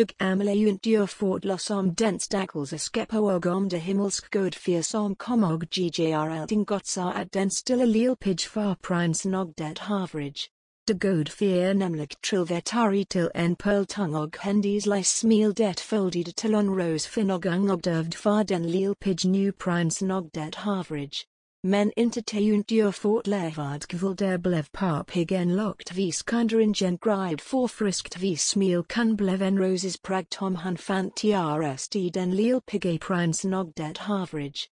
Dug amelayunt dur fort los om dens dagels eskepoog om de himmelsk god vier som komog ggrl dingotsar at den stille leel pij far prins nog det havridge. De god vier nemlik trilvetari til en pearl tungog hendies lis smeel det folded til on rose finog ungobdurvd far den leel pij new prins nog det. Men interteunt dur fort levard gvul der blev parp higen lokt vis kunderingen gride for friskt vis smeel kun bleven roses prag tom han fant trs den leel pige prins nog det havridge.